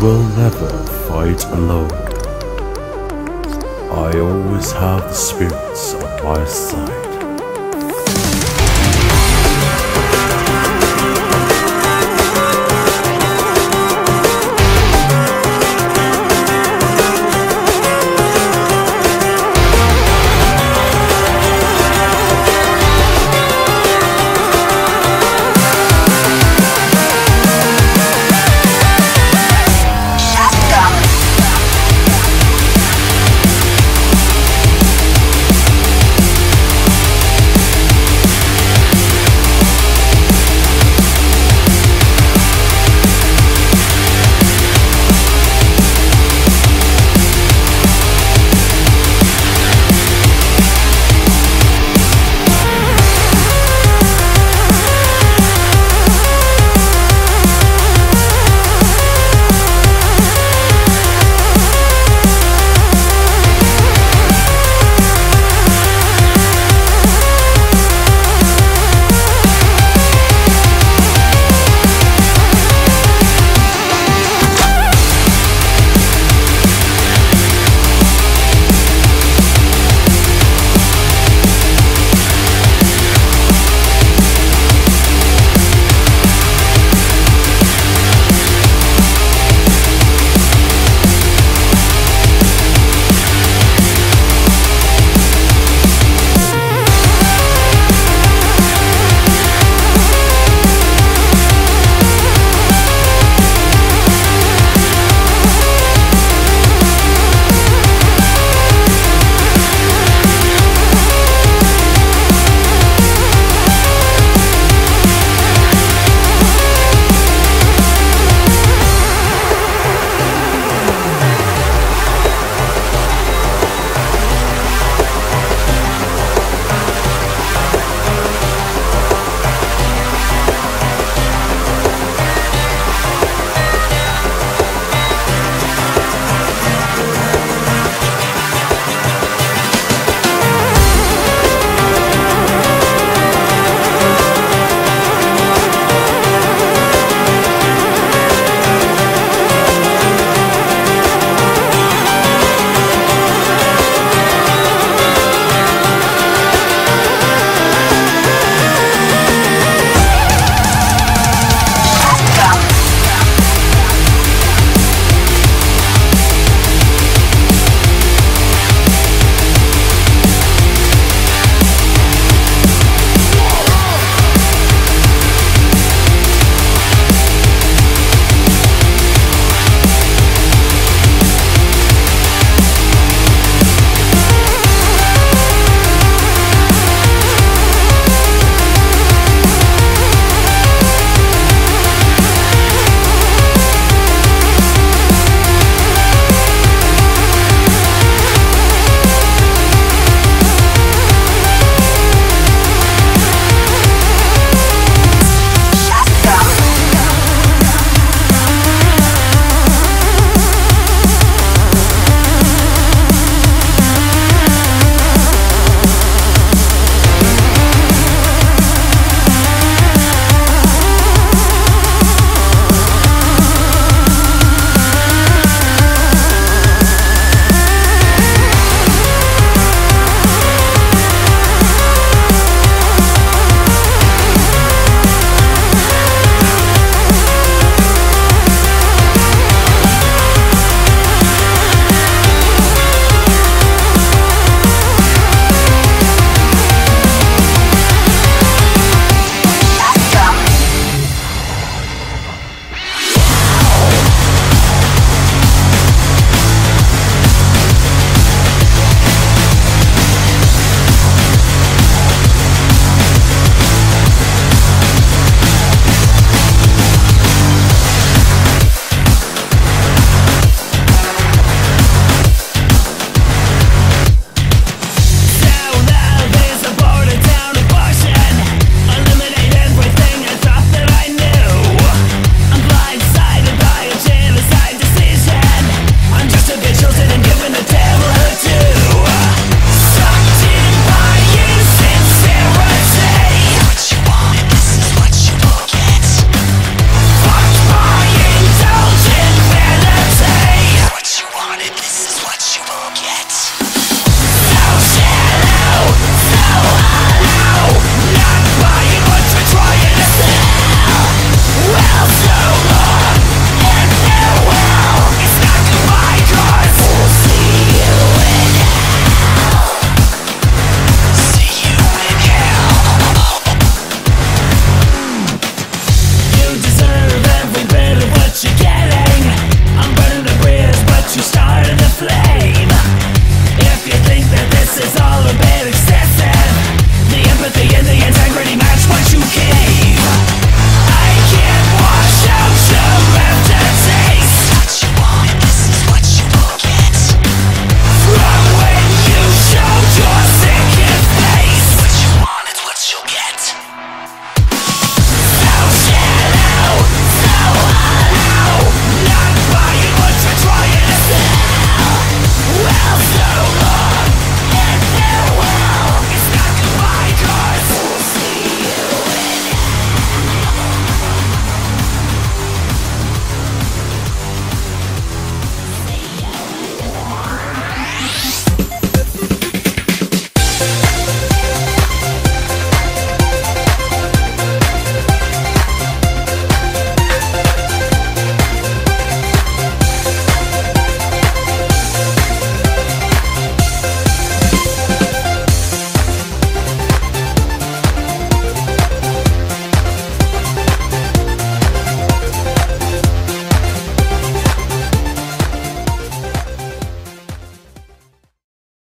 will never fight alone. I always have the spirits on my side.